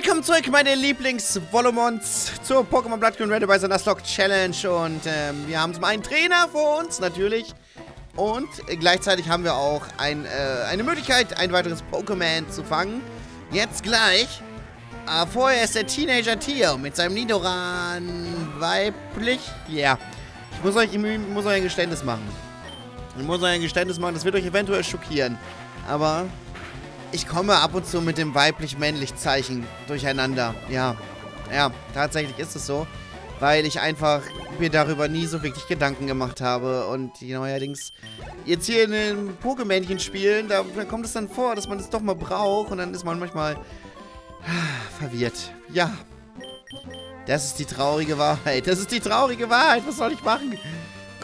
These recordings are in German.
Willkommen zurück, meine Lieblings-Volumons zur Pokémon Blood Green Red bei Nuzlocke Challenge. Und ähm, wir haben zum einen Trainer vor uns, natürlich. Und gleichzeitig haben wir auch ein, äh, eine Möglichkeit, ein weiteres Pokémon zu fangen. Jetzt gleich. Äh, vorher ist der Teenager Tier mit seinem Nidoran weiblich. Ja. Yeah. Ich muss euch, ich muss euch ein Geständnis machen. Ich muss euch ein Geständnis machen, das wird euch eventuell schockieren. Aber ich komme ab und zu mit dem weiblich-männlich Zeichen durcheinander. Ja, ja, tatsächlich ist es so. Weil ich einfach mir darüber nie so wirklich Gedanken gemacht habe. Und neuerdings jetzt hier in den Pokémännchen spielen, da, da kommt es dann vor, dass man es doch mal braucht. Und dann ist man manchmal ah, verwirrt. Ja, das ist die traurige Wahrheit. Das ist die traurige Wahrheit. Was soll ich machen?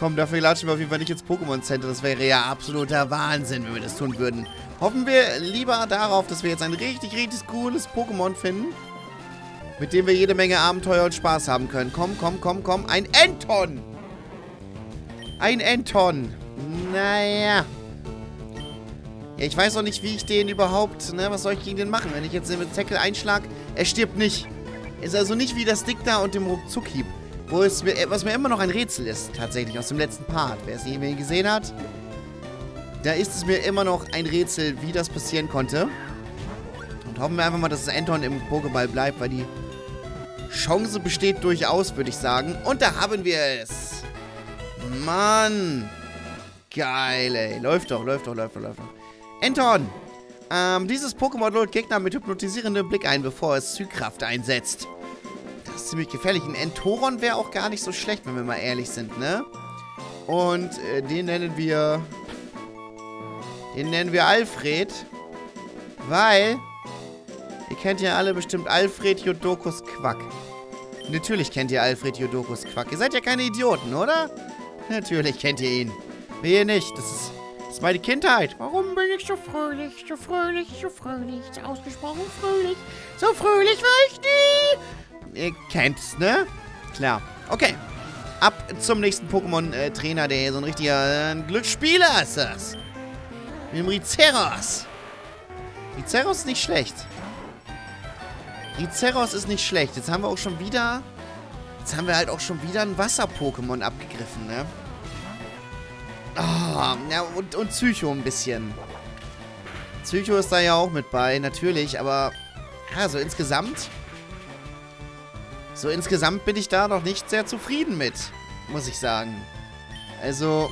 Komm, dafür latschen wir auf jeden Fall nicht ins Pokémon Center. Das wäre ja absoluter Wahnsinn, wenn wir das tun würden. Hoffen wir lieber darauf, dass wir jetzt ein richtig, richtig cooles Pokémon finden. Mit dem wir jede Menge Abenteuer und Spaß haben können. Komm, komm, komm, komm. Ein Enton! Ein Enton. Naja. Ja, ich weiß auch nicht, wie ich den überhaupt, ne, was soll ich gegen den machen? Wenn ich jetzt den mit Tackle einschlag, er stirbt nicht. Ist also nicht wie das Dick da und dem Ruckzuckhieb. Wo es mir, was mir immer noch ein Rätsel ist, tatsächlich, aus dem letzten Part. Wer es nicht gesehen hat, da ist es mir immer noch ein Rätsel, wie das passieren konnte. Und hoffen wir einfach mal, dass es Anton im Pokéball bleibt, weil die Chance besteht durchaus, würde ich sagen. Und da haben wir es. Mann. Geil, ey. Läuft doch, läuft doch, läuft doch, läuft doch. Anton. Ähm, dieses Pokémon lädt Gegner mit hypnotisierendem Blick ein, bevor es Zugkraft einsetzt. Das ist ziemlich gefährlich. Ein Entoron wäre auch gar nicht so schlecht, wenn wir mal ehrlich sind, ne? Und äh, den nennen wir... Den nennen wir Alfred. Weil... Ihr kennt ja alle bestimmt Alfred Jodokus Quack. Natürlich kennt ihr Alfred Jodokus Quack. Ihr seid ja keine Idioten, oder? Natürlich kennt ihr ihn. Wehe nicht. Das ist, das ist meine Kindheit. Warum bin ich so fröhlich, so fröhlich, so fröhlich, so ausgesprochen fröhlich? So fröhlich war ich nie. Ihr kennt's, ne? Klar. Okay. Ab zum nächsten Pokémon-Trainer, der hier so ein richtiger äh, Glücksspieler ist das. Mit dem Rizeros. Rizeros ist nicht schlecht. Rizeros ist nicht schlecht. Jetzt haben wir auch schon wieder... Jetzt haben wir halt auch schon wieder ein Wasser-Pokémon abgegriffen, ne? Oh, ja, und, und Psycho ein bisschen. Psycho ist da ja auch mit bei, natürlich, aber... Ja, so insgesamt... So insgesamt bin ich da noch nicht sehr zufrieden mit, muss ich sagen. Also...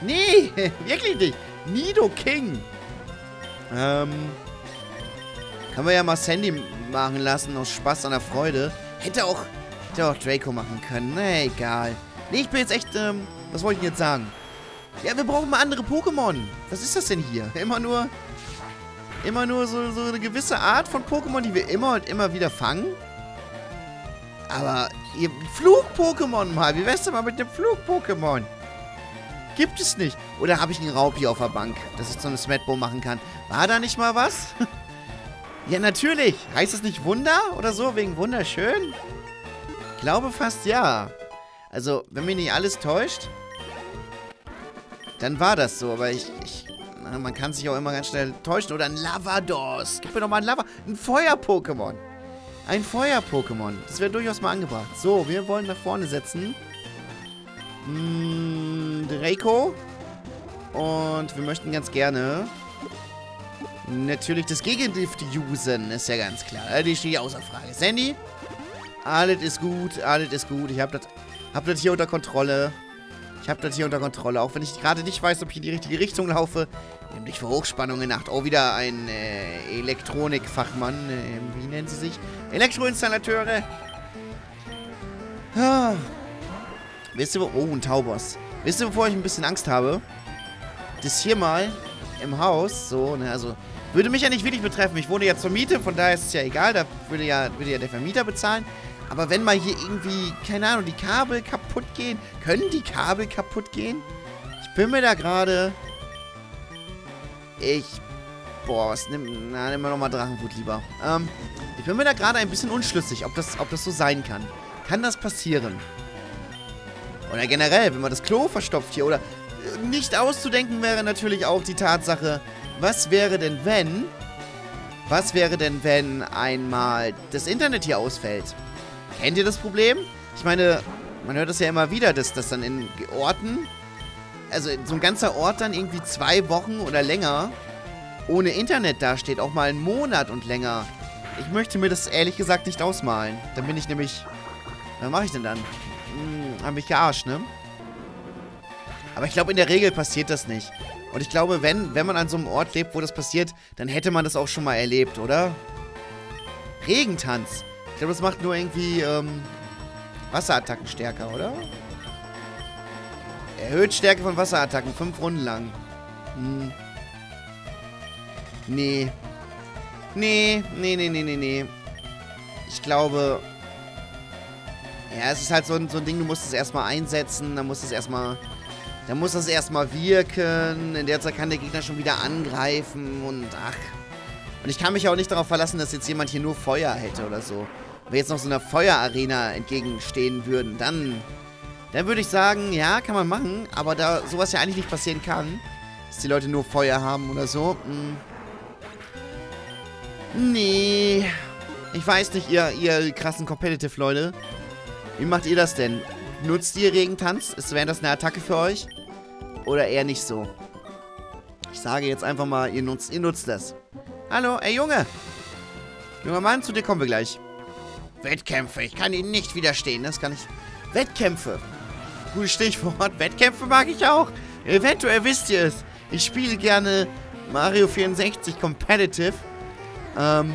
Nee, wirklich nicht. Nido King. Ähm... Können wir ja mal Sandy machen lassen, aus Spaß an der Freude. Hätte auch, hätte auch Draco machen können. Na, egal. Nee, ich bin jetzt echt, ähm, was wollte ich jetzt sagen? Ja, wir brauchen mal andere Pokémon. Was ist das denn hier? Immer nur, immer nur so, so eine gewisse Art von Pokémon, die wir immer und immer wieder fangen. Aber, ihr Flug-Pokémon mal. Wie wär's denn mal mit dem Flug-Pokémon? Gibt es nicht. Oder habe ich einen Raupi auf der Bank, dass ich so eine Smetbo machen kann? War da nicht mal was? Ja, natürlich. Heißt es nicht Wunder oder so, wegen wunderschön? Ich glaube fast ja. Also, wenn mich nicht alles täuscht, dann war das so. Aber ich, ich man kann sich auch immer ganz schnell täuschen. Oder ein Lavados. Gib mir doch mal ein Lava... Ein Feuer-Pokémon. Ein Feuer-Pokémon. Das wäre durchaus mal angebracht. So, wir wollen nach vorne setzen. Hm, Draco. Und wir möchten ganz gerne natürlich das Gegengift usen, ist ja ganz klar. Die steht außer Frage. Sandy, alles ist gut, alles ist gut. Ich habe das, hab das hier unter Kontrolle. Ich habe das hier unter Kontrolle. Auch wenn ich gerade nicht weiß, ob ich in die richtige Richtung laufe. Nämlich für Hochspannung in Nacht. Oh, wieder ein äh, Elektronikfachmann. Äh, wie nennen sie sich? Elektroinstallateure. Ah. Wisst ihr, wo... Oh, ein Taubos. Wisst ihr, wovor ich ein bisschen Angst habe? Das hier mal im Haus, so, ne, also würde mich ja nicht wirklich betreffen. Ich wohne ja zur Miete, von daher ist es ja egal. Da würde ja, würde ja der Vermieter bezahlen. Aber wenn mal hier irgendwie, keine Ahnung, die Kabel kaputt gehen. Können die Kabel kaputt gehen? Ich bin mir da gerade... Ich... Boah, was nimm... Na, nimm mal nochmal Drachenwut lieber. Ähm, ich bin mir da gerade ein bisschen unschlüssig, ob das, ob das so sein kann. Kann das passieren? Oder generell, wenn man das Klo verstopft hier. Oder äh, nicht auszudenken wäre natürlich auch die Tatsache, was wäre denn, wenn Was wäre denn, wenn einmal das Internet hier ausfällt? Kennt ihr das Problem? Ich meine, man hört das ja immer wieder, dass das dann in Orten, also so ein ganzer Ort dann irgendwie zwei Wochen oder länger ohne Internet dasteht, auch mal einen Monat und länger. Ich möchte mir das ehrlich gesagt nicht ausmalen. Dann bin ich nämlich... Was mache ich denn dann? Hm, hab mich gearscht, ne? Aber ich glaube, in der Regel passiert das nicht. Und ich glaube, wenn, wenn man an so einem Ort lebt, wo das passiert, dann hätte man das auch schon mal erlebt, oder? Regentanz. Ich glaube, das macht nur irgendwie ähm, Wasserattacken stärker, oder? Erhöht Stärke von Wasserattacken, fünf Runden lang. Hm. Nee. Nee, nee, nee, nee, nee, nee. Ich glaube... Ja, es ist halt so ein, so ein Ding, du musst es erstmal einsetzen, dann musst es erstmal... Dann muss das erstmal wirken. In der Zeit kann der Gegner schon wieder angreifen und ach. Und ich kann mich auch nicht darauf verlassen, dass jetzt jemand hier nur Feuer hätte oder so. Wenn wir jetzt noch so einer Feuerarena entgegenstehen würden, dann... Dann würde ich sagen, ja, kann man machen. Aber da sowas ja eigentlich nicht passieren kann, dass die Leute nur Feuer haben oder so. Hm. Nee. Ich weiß nicht, ihr, ihr krassen Competitive-Leute. Wie macht ihr das denn? Nutzt ihr Regentanz? Wäre das eine Attacke für euch? Oder eher nicht so? Ich sage jetzt einfach mal, ihr nutzt, ihr nutzt das. Hallo, ey Junge. Junger Mann, zu dir kommen wir gleich. Wettkämpfe, ich kann ihnen nicht widerstehen. Das kann ich... Wettkämpfe. Gutes Stichwort. Wettkämpfe mag ich auch. Eventuell wisst ihr es. Ich spiele gerne Mario 64 Competitive. Ähm,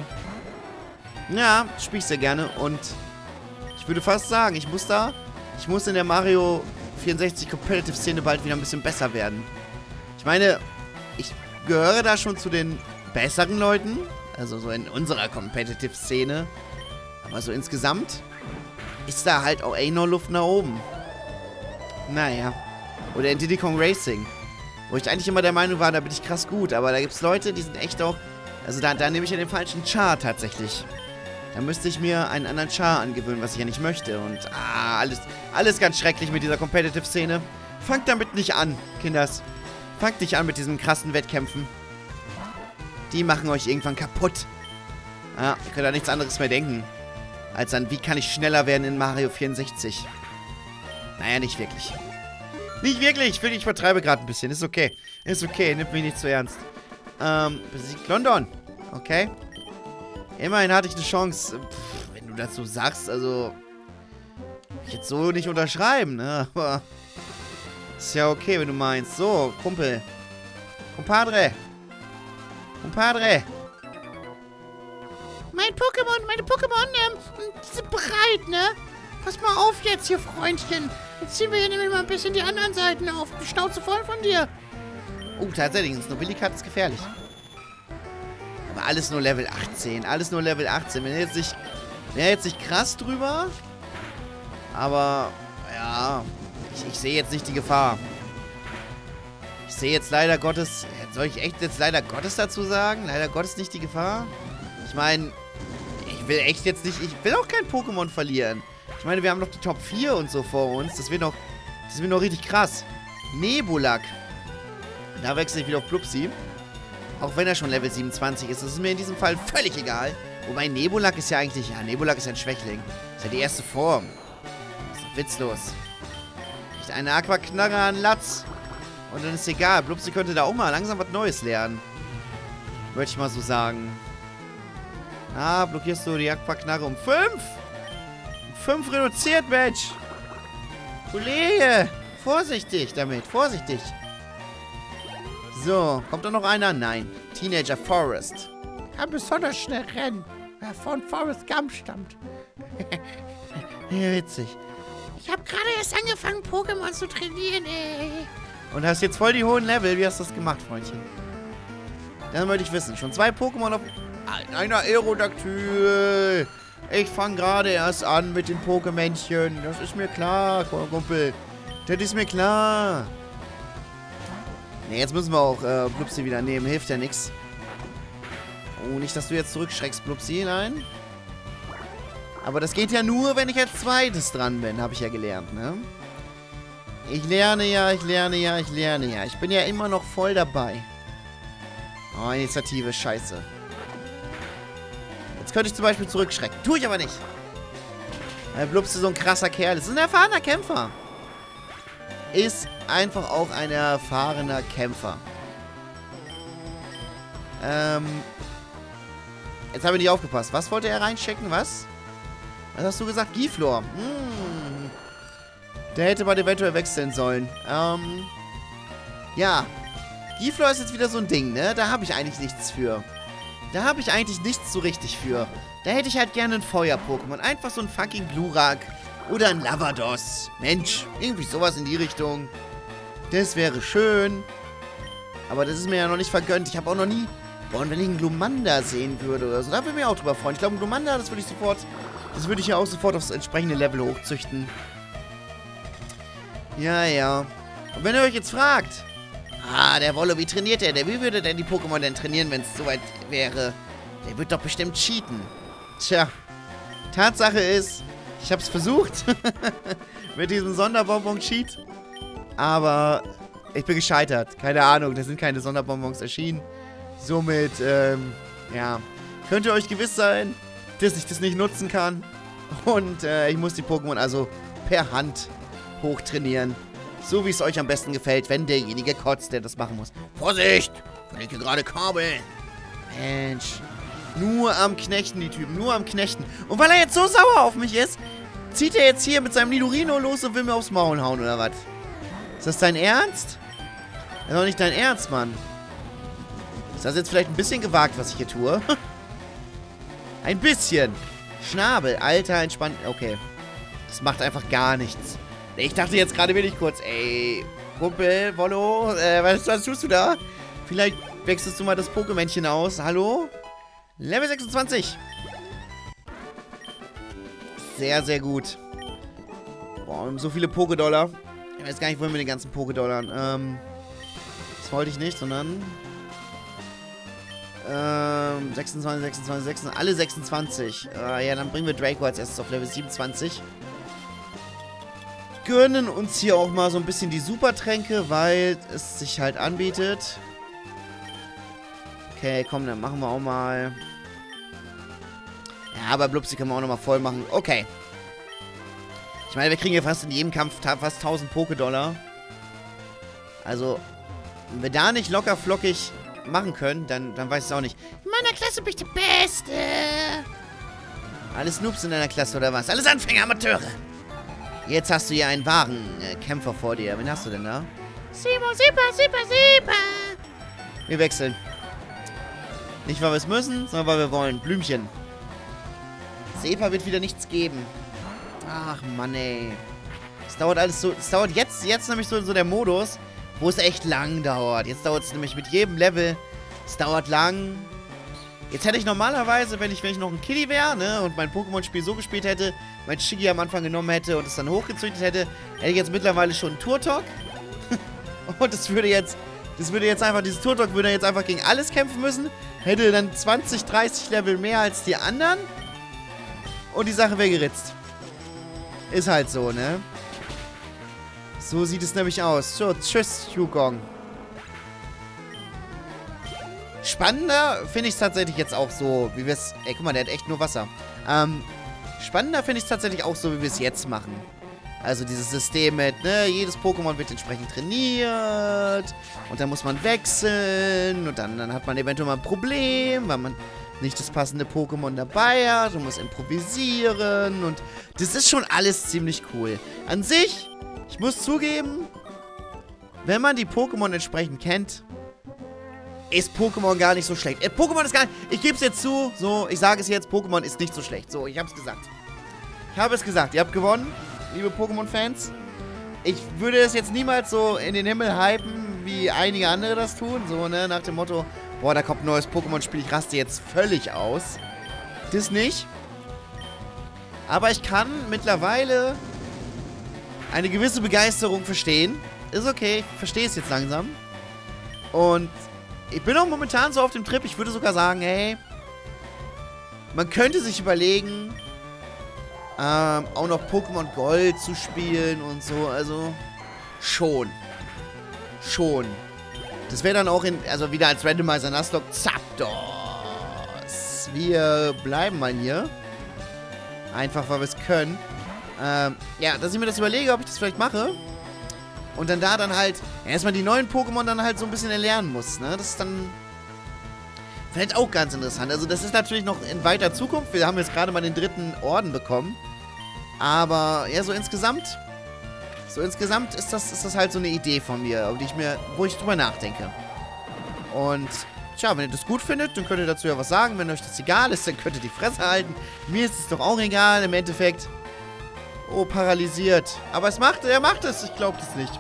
ja, spiele ich sehr gerne und ich würde fast sagen, ich muss da, ich muss in der Mario 64 Competitive Szene bald wieder ein bisschen besser werden. Ich meine, ich gehöre da schon zu den besseren Leuten, also so in unserer Competitive Szene, aber so insgesamt ist da halt auch eh noch Luft nach oben. Naja. Oder in Diddy Kong Racing. Wo ich eigentlich immer der Meinung war, da bin ich krass gut. Aber da gibt es Leute, die sind echt auch also da, da nehme ich ja den falschen Char tatsächlich. Da müsste ich mir einen anderen Char angewöhnen, was ich ja nicht möchte. Und ah, alles, alles ganz schrecklich mit dieser Competitive-Szene. Fangt damit nicht an, Kinders. Fangt nicht an mit diesen krassen Wettkämpfen. Die machen euch irgendwann kaputt. Ja, ihr könnt da nichts anderes mehr denken. Als an, wie kann ich schneller werden in Mario 64. Naja, nicht wirklich. Nicht wirklich. Ich, ich vertreibe gerade ein bisschen. Ist okay. Ist okay. Nimmt mich nicht zu ernst. Ähm, besiegt London. Okay. Immerhin hatte ich eine Chance. Pff, wenn du das so sagst, also... Ich jetzt so nicht unterschreiben, ne? Aber... Ist ja okay, wenn du meinst. So, Kumpel. Kumpadre. Kumpadre. Mein Pokémon, meine Pokémon, ähm, sind bereit, ne? Pass mal auf jetzt hier, Freundchen. Jetzt ziehen wir hier nämlich mal ein bisschen die anderen Seiten auf. Die Schnauze voll von dir. Oh, tatsächlich, ein Snobillicat ist gefährlich. Aber alles nur Level 18. Alles nur Level 18. Wenn jetzt nicht, wäre jetzt nicht krass drüber. Aber, ja, ich, ich sehe jetzt nicht die Gefahr. Ich sehe jetzt leider Gottes... Soll ich echt jetzt leider Gottes dazu sagen? Leider Gottes nicht die Gefahr? Ich meine, ich will echt jetzt nicht... Ich will auch kein Pokémon verlieren. Ich meine, wir haben noch die Top 4 und so vor uns. Das wird noch... Das wird noch richtig krass. Nebulak. Da wechsle ich wieder auf Plupsi. Auch wenn er schon Level 27 ist. Das ist mir in diesem Fall völlig egal. Wobei Nebulak ist ja eigentlich... Ja, Nebulak ist ein Schwächling. Das ist ja die erste Form. Das ist doch witzlos. Nicht eine Aquaknarre an Latz. Und dann ist egal. Blupsi könnte da auch mal langsam was Neues lernen. Würde ich mal so sagen. Ah, blockierst du die Aquaknarre um 5? Um 5 reduziert, Mensch. Kollege. Vorsichtig damit. Vorsichtig. So, kommt da noch einer? Nein. Teenager Forest. Kann besonders schnell rennen, wer von Forest Gump stammt. witzig. Ich habe gerade erst angefangen, Pokémon zu trainieren, ey. Und hast jetzt voll die hohen Level. Wie hast du das gemacht, Freundchen? Das möchte ich wissen. Schon zwei Pokémon auf einer Aerodactyl. Ich fange gerade erst an mit den Pokémännchen. Das ist mir klar, Kumpel. Das ist mir klar. Ne, jetzt müssen wir auch äh, Blupsi wieder nehmen. Hilft ja nichts. Oh, nicht, dass du jetzt zurückschreckst, Blupsi. Nein. Aber das geht ja nur, wenn ich als zweites dran bin, habe ich ja gelernt, ne? Ich lerne ja, ich lerne ja, ich lerne ja. Ich bin ja immer noch voll dabei. Oh, Initiative, scheiße. Könnte ich zum Beispiel zurückschrecken. Tue ich aber nicht. Weil Blubs ist so ein krasser Kerl. Das ist ein erfahrener Kämpfer. Ist einfach auch ein erfahrener Kämpfer. Ähm. Jetzt habe ich nicht aufgepasst. Was wollte er reinchecken? Was? Was hast du gesagt? Giflor. Hm. Der hätte man eventuell wechseln sollen. Ähm. Ja. Giflor ist jetzt wieder so ein Ding, ne? Da habe ich eigentlich nichts für. Da habe ich eigentlich nichts so richtig für. Da hätte ich halt gerne ein Feuer-Pokémon. Einfach so ein fucking Glurak. Oder ein Lavados. Mensch, irgendwie sowas in die Richtung. Das wäre schön. Aber das ist mir ja noch nicht vergönnt. Ich habe auch noch nie... Boah, und wenn ich einen Glumanda sehen würde oder so, da würde ich mich auch drüber freuen. Ich glaube, ein Glumanda, das würde ich sofort... Das würde ich ja auch sofort aufs entsprechende Level hochzüchten. Ja, ja. Und wenn ihr euch jetzt fragt... Ah, der Wollo, wie trainiert der? Der, wie würde denn die Pokémon denn trainieren, wenn es soweit wäre? Der wird doch bestimmt cheaten. Tja, Tatsache ist, ich habe es versucht mit diesem Sonderbonbon-Cheat, aber ich bin gescheitert. Keine Ahnung, da sind keine Sonderbonbons erschienen. Somit, ähm, ja, könnt ihr euch gewiss sein, dass ich das nicht nutzen kann. Und äh, ich muss die Pokémon also per Hand hochtrainieren. So wie es euch am besten gefällt, wenn derjenige kotzt, der das machen muss. Vorsicht! Verlinke gerade Kabel. Mensch. Nur am Knechten, die Typen. Nur am Knechten. Und weil er jetzt so sauer auf mich ist, zieht er jetzt hier mit seinem Nidorino los und will mir aufs Maul hauen, oder was? Ist das dein Ernst? Das ist doch nicht dein Ernst, Mann. Ist das jetzt vielleicht ein bisschen gewagt, was ich hier tue? ein bisschen. Schnabel. Alter, entspannt. Okay. Das macht einfach gar nichts. Ich dachte jetzt gerade wenig kurz, ey, Kumpel, Wollo, äh, was, was tust du da? Vielleicht wechselst du mal das Pokémännchen aus. Hallo? Level 26. Sehr, sehr gut. Boah, so viele Pokédollar. Ich weiß gar nicht, wohin mit den ganzen Pokédollern. Ähm, das wollte ich nicht, sondern... Ähm, 26, 26, 26, alle 26. Äh, ja, dann bringen wir Draco als erstes auf Level 27 gönnen uns hier auch mal so ein bisschen die Supertränke, weil es sich halt anbietet. Okay, komm, dann machen wir auch mal... Ja, aber Blubsi können wir auch nochmal voll machen. Okay. Ich meine, wir kriegen ja fast in jedem Kampf fast 1000 Poké-Dollar. Also, wenn wir da nicht locker flockig machen können, dann, dann weiß ich es auch nicht. In meiner Klasse bin ich der Beste. Alles Noobs in deiner Klasse, oder was? Alles Anfänger, Amateure. Jetzt hast du ja einen wahren äh, Kämpfer vor dir. Wen hast du denn da? Simo, super, super, super. Wir wechseln. Nicht, weil wir es müssen, sondern weil wir wollen. Blümchen. Sepa wird wieder nichts geben. Ach, Mann, ey. Es dauert alles so... Es dauert jetzt, jetzt nämlich so, so der Modus, wo es echt lang dauert. Jetzt dauert es nämlich mit jedem Level. Es dauert lang. Jetzt hätte ich normalerweise, wenn ich, wenn ich noch ein Kitty wäre, ne, und mein Pokémon-Spiel so gespielt hätte, mein Shiggy am Anfang genommen hätte und es dann hochgezüchtet hätte, hätte ich jetzt mittlerweile schon einen Turtok. und das würde jetzt, das würde jetzt einfach, dieses Turtok würde jetzt einfach gegen alles kämpfen müssen, hätte dann 20, 30 Level mehr als die anderen und die Sache wäre geritzt. Ist halt so, ne? So sieht es nämlich aus. So, tschüss, Yukong. Spannender finde ich es tatsächlich jetzt auch so, wie wir es... Ey, guck mal, der hat echt nur Wasser. Ähm, spannender finde ich es tatsächlich auch so, wie wir es jetzt machen. Also dieses System mit, ne, jedes Pokémon wird entsprechend trainiert und dann muss man wechseln und dann, dann hat man eventuell mal ein Problem, weil man nicht das passende Pokémon dabei hat und muss improvisieren und das ist schon alles ziemlich cool. An sich, ich muss zugeben, wenn man die Pokémon entsprechend kennt, ist Pokémon gar nicht so schlecht. Äh, Pokémon ist gar nicht... Ich gebe es jetzt zu. So, ich sage es jetzt. Pokémon ist nicht so schlecht. So, ich habe es gesagt. Ich habe es gesagt. Ihr habt gewonnen, liebe Pokémon-Fans. Ich würde es jetzt niemals so in den Himmel hypen, wie einige andere das tun. So, ne, nach dem Motto, boah, da kommt ein neues Pokémon-Spiel, ich raste jetzt völlig aus. Das nicht. Aber ich kann mittlerweile eine gewisse Begeisterung verstehen. Ist okay, ich verstehe es jetzt langsam. Und ich bin auch momentan so auf dem Trip, ich würde sogar sagen, hey, man könnte sich überlegen, ähm, auch noch Pokémon Gold zu spielen und so, also schon. Schon. Das wäre dann auch in, also wieder als Randomizer Nuzlocke Zapdos. Wir bleiben mal hier. Einfach, weil wir es können. Ähm, ja, dass ich mir das überlege, ob ich das vielleicht mache. Und dann da dann halt erstmal die neuen Pokémon dann halt so ein bisschen erlernen muss, ne? Das ist dann vielleicht auch ganz interessant. Also das ist natürlich noch in weiter Zukunft. Wir haben jetzt gerade mal den dritten Orden bekommen. Aber ja, so insgesamt, so insgesamt ist das, ist das halt so eine Idee von mir, die ich mir, wo ich drüber nachdenke. Und tja, wenn ihr das gut findet, dann könnt ihr dazu ja was sagen. Wenn euch das egal ist, dann könnt ihr die Fresse halten. Mir ist es doch auch egal im Endeffekt. Oh, paralysiert. Aber es macht, er macht es. Ich glaube das nicht.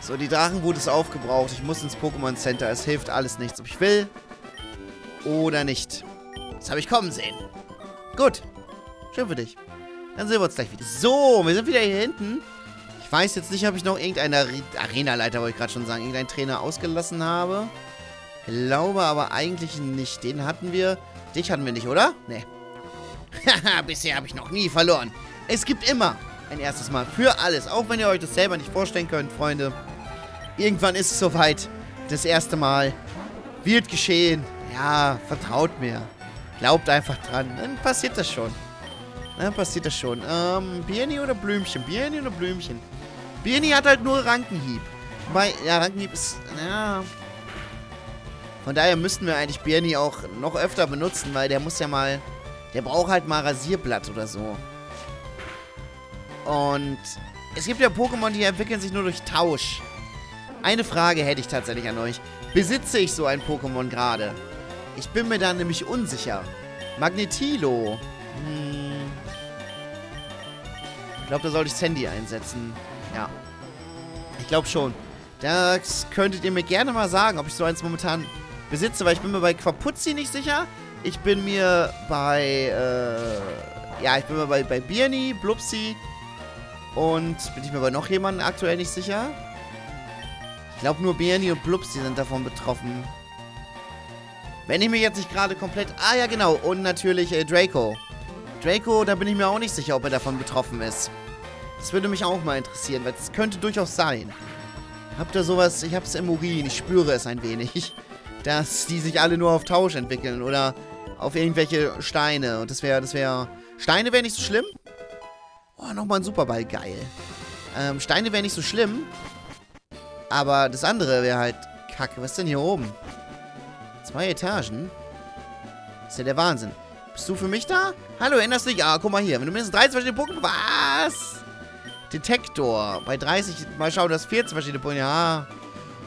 So, die Drachenwut ist aufgebraucht. Ich muss ins Pokémon Center. Es hilft alles nichts. Ob ich will oder nicht. Das habe ich kommen sehen. Gut. Schön für dich. Dann sehen wir uns gleich wieder. So, wir sind wieder hier hinten. Ich weiß jetzt nicht, ob ich noch irgendeinen Arena-Leiter, wollte ich gerade schon sagen, irgendeinen Trainer ausgelassen habe. Glaube aber eigentlich nicht. Den hatten wir. Dich hatten wir nicht, oder? Nee. Haha, bisher habe ich noch nie verloren. Es gibt immer ein erstes Mal für alles. Auch wenn ihr euch das selber nicht vorstellen könnt, Freunde. Irgendwann ist es soweit. Das erste Mal wird geschehen. Ja, vertraut mir. Glaubt einfach dran. Dann passiert das schon. Dann passiert das schon. Ähm, Birni oder Blümchen? Birni oder Blümchen? Birni hat halt nur Rankenhieb. Wobei, ja, Rankenhieb ist, ja... Von daher müssten wir eigentlich Birni auch noch öfter benutzen, weil der muss ja mal der braucht halt mal Rasierblatt oder so. Und es gibt ja Pokémon, die entwickeln sich nur durch Tausch. Eine Frage hätte ich tatsächlich an euch. Besitze ich so ein Pokémon gerade? Ich bin mir da nämlich unsicher. Magnetilo. Hm. Ich glaube, da sollte ich Sandy einsetzen. Ja. Ich glaube schon. Das könntet ihr mir gerne mal sagen, ob ich so eins momentan besitze, weil ich bin mir bei Quapuzzi nicht sicher. Ich bin mir bei, äh, ja, ich bin mir bei, bei Birni, Blupsi und bin ich mir bei noch jemandem aktuell nicht sicher. Ich glaube nur Birni und Blupsi sind davon betroffen. Wenn ich mir jetzt nicht gerade komplett... Ah, ja, genau. Und natürlich äh, Draco. Draco, da bin ich mir auch nicht sicher, ob er davon betroffen ist. Das würde mich auch mal interessieren, weil es könnte durchaus sein. Habt ihr sowas... Ich hab's im Urin, ich spüre es ein wenig. Dass die sich alle nur auf Tausch entwickeln oder auf irgendwelche Steine. Und das wäre, das wäre... Steine wäre nicht so schlimm. Oh, nochmal ein Superball. Geil. Ähm, Steine wäre nicht so schlimm. Aber das andere wäre halt kacke. Was ist denn hier oben? Zwei Etagen? Ist ja der Wahnsinn. Bist du für mich da? Hallo, du dich? Ah, guck mal hier. Wenn du mindestens 30 verschiedene Punkte... Was? Detektor. Bei 30... Mal schauen, du hast 14 verschiedene Punkte. Ja.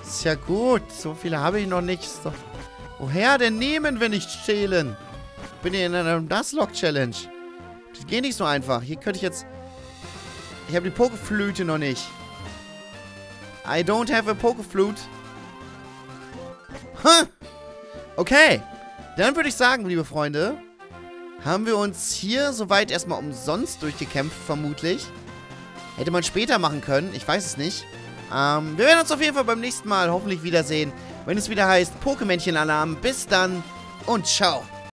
Ist ja gut. So viele habe ich noch nicht. Ist doch Woher denn nehmen, wenn nicht stehlen? Ich bin hier in einer Nuzlocke-Challenge. Das geht nicht so einfach. Hier könnte ich jetzt... Ich habe die Pokeflöte noch nicht. I don't have a Pokeflute. Huh. Okay. Dann würde ich sagen, liebe Freunde, haben wir uns hier soweit erstmal umsonst durchgekämpft, vermutlich. Hätte man später machen können. Ich weiß es nicht. Ähm, wir werden uns auf jeden Fall beim nächsten Mal hoffentlich wiedersehen wenn es wieder heißt Pokémännchen-Alarm. Bis dann und ciao.